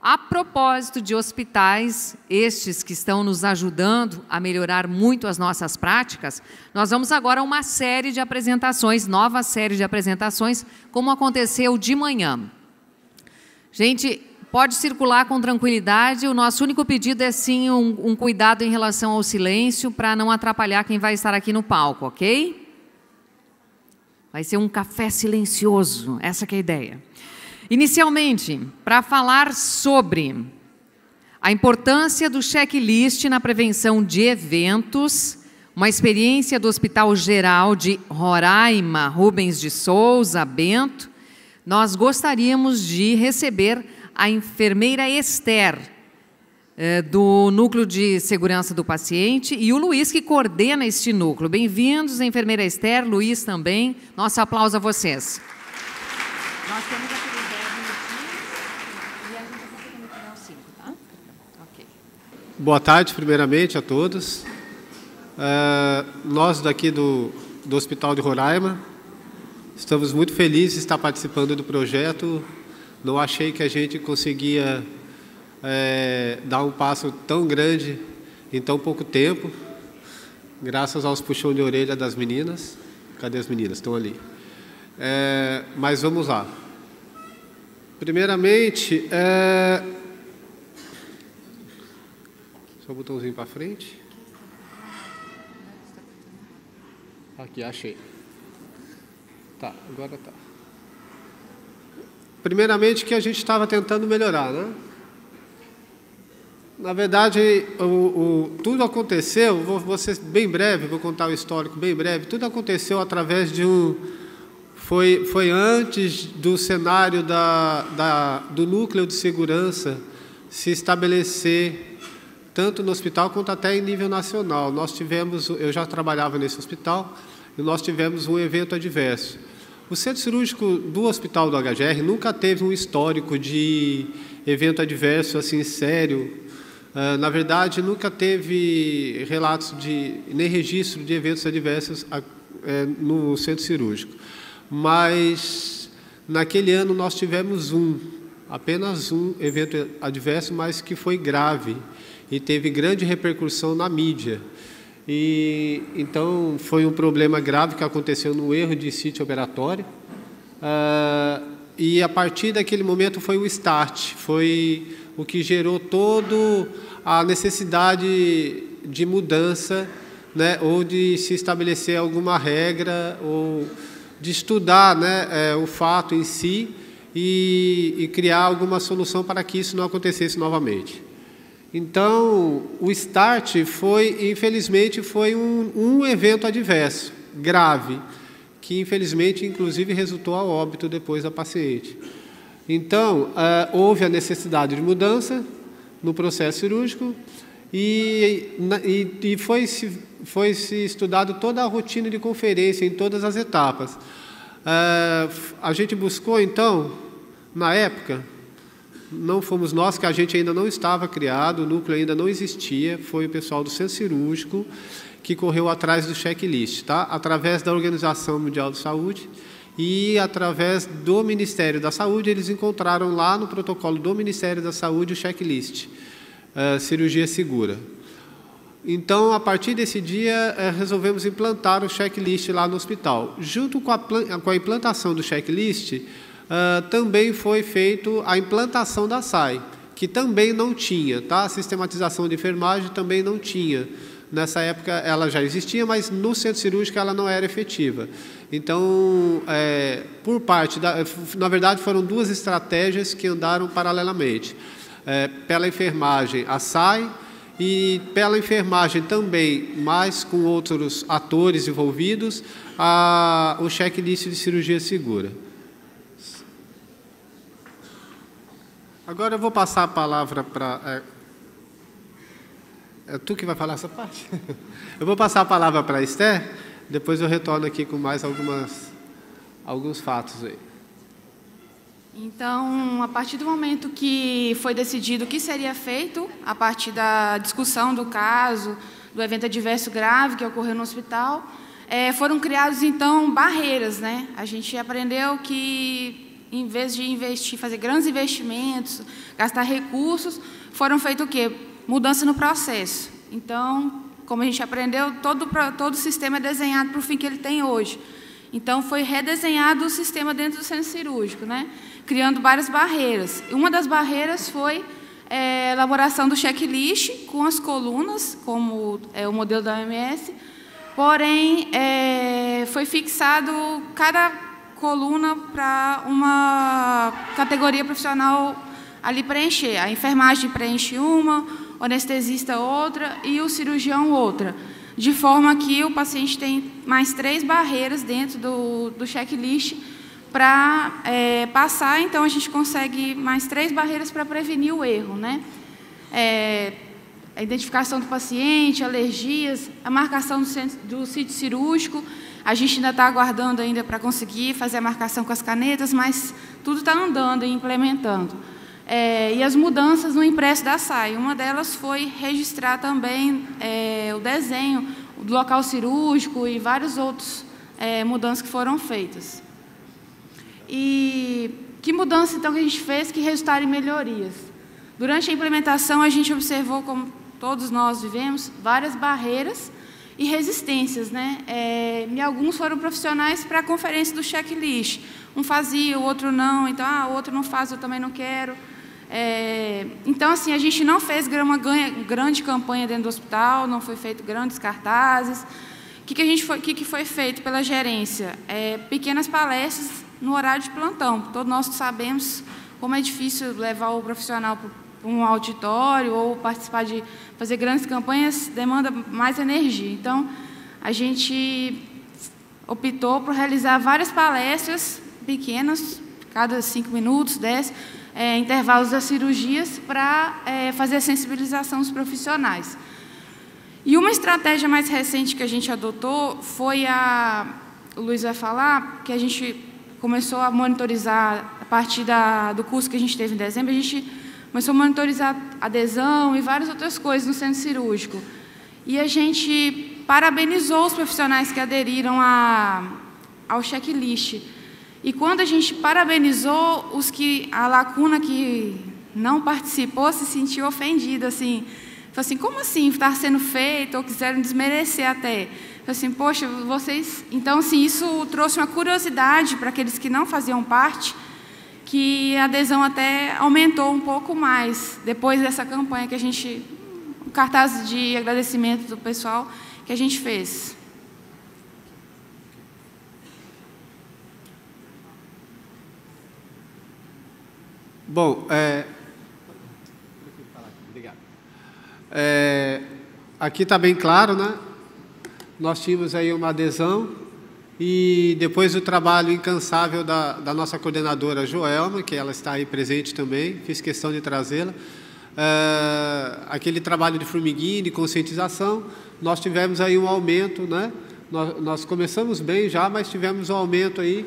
A propósito de hospitais, estes que estão nos ajudando a melhorar muito as nossas práticas, nós vamos agora a uma série de apresentações, nova série de apresentações, como aconteceu de manhã. Gente, pode circular com tranquilidade. O nosso único pedido é sim um, um cuidado em relação ao silêncio para não atrapalhar quem vai estar aqui no palco, ok? Vai ser um café silencioso, essa é a ideia. Inicialmente, para falar sobre a importância do checklist na prevenção de eventos, uma experiência do Hospital Geral de Roraima, Rubens de Souza Bento, nós gostaríamos de receber a enfermeira Esther, eh, do Núcleo de Segurança do Paciente, e o Luiz, que coordena este núcleo. Bem-vindos, enfermeira Esther, Luiz também. Nosso aplauso a vocês. Nós temos Boa tarde, primeiramente, a todos. Uh, nós daqui do, do Hospital de Roraima estamos muito felizes de estar participando do projeto. Não achei que a gente conseguia é, dar um passo tão grande em tão pouco tempo, graças aos puxões de orelha das meninas. Cadê as meninas? Estão ali. É, mas vamos lá. Primeiramente, é, só o botãozinho para frente. Aqui, achei. Tá, agora tá. Primeiramente que a gente estava tentando melhorar, né? Na verdade, o, o, tudo aconteceu, vou, vou ser bem breve, vou contar o histórico bem breve, tudo aconteceu através de um. Foi, foi antes do cenário da, da, do núcleo de segurança se estabelecer tanto no hospital quanto até em nível nacional. Nós tivemos, eu já trabalhava nesse hospital, e nós tivemos um evento adverso. O centro cirúrgico do Hospital do HGR nunca teve um histórico de evento adverso assim sério. Ah, na verdade, nunca teve relatos de nem registro de eventos adversos é, no centro cirúrgico. Mas naquele ano nós tivemos um, apenas um evento adverso, mas que foi grave e teve grande repercussão na mídia. E então foi um problema grave que aconteceu no erro de sítio operatório. Ah, e a partir daquele momento foi o start, foi o que gerou todo a necessidade de mudança, né, ou de se estabelecer alguma regra, ou de estudar né, é, o fato em si e, e criar alguma solução para que isso não acontecesse novamente. Então, o start foi, infelizmente, foi um, um evento adverso, grave, que infelizmente, inclusive, resultou a óbito depois da paciente. Então, uh, houve a necessidade de mudança no processo cirúrgico e, e, e foi, -se, foi -se estudado toda a rotina de conferência em todas as etapas. Uh, a gente buscou, então, na época, não fomos nós, que a gente ainda não estava criado, o núcleo ainda não existia, foi o pessoal do centro cirúrgico que correu atrás do checklist, tá? através da Organização Mundial de Saúde e através do Ministério da Saúde, eles encontraram lá no protocolo do Ministério da Saúde o checklist, cirurgia segura. Então, a partir desse dia, uh, resolvemos implantar o checklist lá no hospital. Junto com a, com a implantação do checklist, uh, também foi feito a implantação da SAI, que também não tinha, tá? A sistematização de enfermagem também não tinha. Nessa época ela já existia, mas no centro cirúrgico ela não era efetiva. Então, é, por parte da, na verdade, foram duas estratégias que andaram paralelamente. É, pela enfermagem, a SAI, e pela enfermagem também, mais com outros atores envolvidos, a, o checklist de cirurgia segura. Agora eu vou passar a palavra para. É, é tu que vai falar essa parte? Eu vou passar a palavra para a Esther, depois eu retorno aqui com mais algumas, alguns fatos aí. Então, a partir do momento que foi decidido o que seria feito, a partir da discussão do caso, do evento adverso grave que ocorreu no hospital, é, foram criadas então barreiras, né? A gente aprendeu que em vez de investir, fazer grandes investimentos, gastar recursos, foram feitos o quê? Mudança no processo. Então, como a gente aprendeu, todo, todo o sistema é desenhado para o fim que ele tem hoje. Então, foi redesenhado o sistema dentro do centro cirúrgico, né? Criando várias barreiras. Uma das barreiras foi é, elaboração do checklist com as colunas, como é o modelo da OMS, porém, é, foi fixado cada coluna para uma categoria profissional ali preencher. A enfermagem preenche uma, o anestesista outra e o cirurgião outra, de forma que o paciente tem mais três barreiras dentro do, do checklist para é, passar, então a gente consegue mais três barreiras para prevenir o erro, né? É, a identificação do paciente, alergias, a marcação do, centro, do sítio cirúrgico, a gente ainda está aguardando ainda para conseguir fazer a marcação com as canetas, mas tudo está andando e implementando. É, e as mudanças no impresso da SAI. Uma delas foi registrar também é, o desenho do local cirúrgico e várias outras é, mudanças que foram feitas. E que mudança então que a gente fez que resultaram em melhorias? Durante a implementação, a gente observou, como todos nós vivemos, várias barreiras e resistências. Né? É, e alguns foram profissionais para a conferência do checklist. Um fazia, o outro não, então, ah, o outro não faz, eu também não quero. É, então, assim, a gente não fez uma grande campanha dentro do hospital, não foi feito grandes cartazes. O que, que, a gente foi, que, que foi feito pela gerência? É, pequenas palestras no horário de plantão. Todos nós sabemos como é difícil levar o profissional para um auditório ou participar de fazer grandes campanhas, demanda mais energia. Então, a gente optou por realizar várias palestras pequenas, cada cinco minutos, dez, é, intervalos das cirurgias para é, fazer a sensibilização dos profissionais. E uma estratégia mais recente que a gente adotou foi a, o Luiz vai falar, que a gente começou a monitorizar, a partir da, do curso que a gente teve em dezembro, a gente começou a monitorizar adesão e várias outras coisas no centro cirúrgico. E a gente parabenizou os profissionais que aderiram a, ao checklist. E quando a gente parabenizou os que a lacuna que não participou se sentiu ofendida, assim, falou assim, como assim está sendo feito ou quiseram desmerecer até? Falei assim, poxa, vocês, então assim, isso trouxe uma curiosidade para aqueles que não faziam parte, que a adesão até aumentou um pouco mais depois dessa campanha que a gente, um cartaz de agradecimento do pessoal que a gente fez. Bom, é... É... aqui está bem claro, né? Nós tínhamos aí uma adesão e depois do trabalho incansável da, da nossa coordenadora Joelma, que ela está aí presente também, fiz questão de trazê-la, é... aquele trabalho de formiguinha, de conscientização, nós tivemos aí um aumento, né? Nós, nós começamos bem já, mas tivemos um aumento aí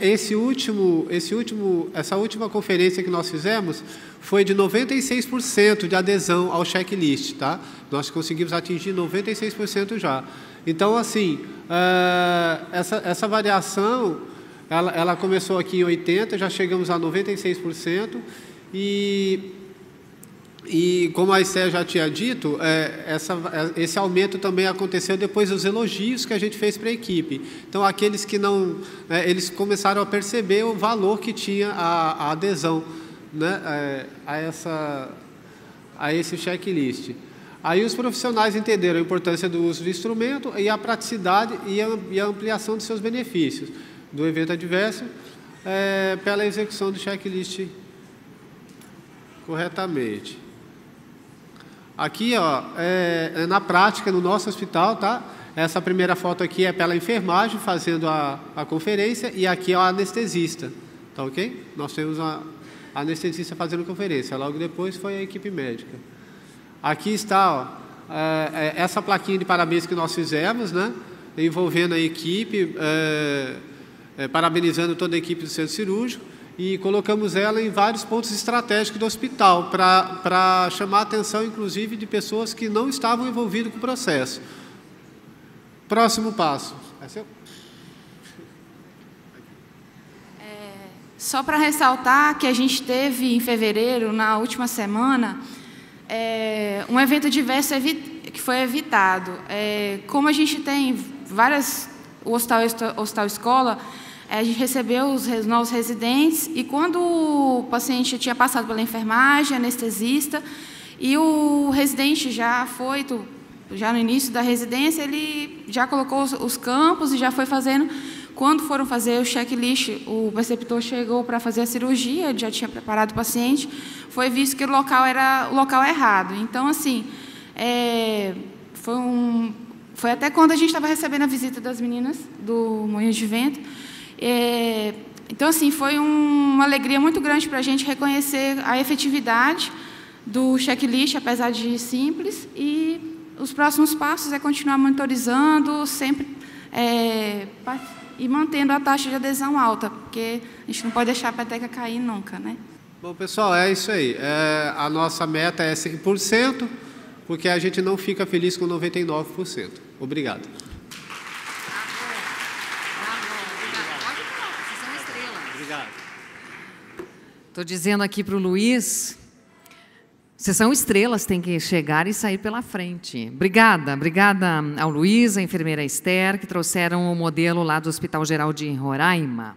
esse último, esse último, essa última conferência que nós fizemos foi de 96% de adesão ao checklist, tá? Nós conseguimos atingir 96% já. Então, assim, é, essa, essa variação, ela, ela começou aqui em 80, já chegamos a 96% e e como a Esté já tinha dito, é, essa, é, esse aumento também aconteceu depois dos elogios que a gente fez para a equipe. Então, aqueles que não, é, eles começaram a perceber o valor que tinha a, a adesão né, é, a, essa, a esse checklist. Aí os profissionais entenderam a importância do uso do instrumento e a praticidade e a, e a ampliação de seus benefícios do evento adverso é, pela execução do checklist corretamente. Aqui, ó, é, é, na prática, no nosso hospital, tá? Essa primeira foto aqui é pela enfermagem fazendo a, a conferência e aqui é o anestesista, tá ok? Nós temos a, a anestesista fazendo conferência. Logo depois foi a equipe médica. Aqui está, ó, é, é, essa plaquinha de parabéns que nós fizemos, né? Envolvendo a equipe, é, é, parabenizando toda a equipe do centro cirúrgico e colocamos ela em vários pontos estratégicos do hospital, para chamar a atenção, inclusive, de pessoas que não estavam envolvidas com o processo. Próximo passo. É seu? É, Só para ressaltar que a gente teve em fevereiro, na última semana, é, um evento diverso que foi evitado. É, como a gente tem várias. O Hostal, Hostal Escola, a gente recebeu os novos residentes e quando o paciente tinha passado pela enfermagem, anestesista, e o residente já foi, já no início da residência, ele já colocou os, os campos e já foi fazendo quando foram fazer o checklist, o preceptor chegou para fazer a cirurgia, já tinha preparado o paciente, foi visto que o local era o local errado. Então, assim, é, foi, um, foi até quando a gente estava recebendo a visita das meninas do Moinho de Vento. É, então, assim, foi um, uma alegria muito grande para a gente reconhecer a efetividade do checklist, apesar de simples, e os próximos passos é continuar monitorizando, sempre é, e mantendo a taxa de adesão alta, porque a gente não pode deixar a peteca cair nunca, né? Bom, pessoal, é isso aí. É, a nossa meta é 100%, porque a gente não fica feliz com 99%. Obrigado. Estou dizendo aqui para o Luiz vocês são estrelas, tem que chegar e sair pela frente. Obrigada, obrigada ao Luiz, à enfermeira Esther, que trouxeram o modelo lá do Hospital Geral de Roraima.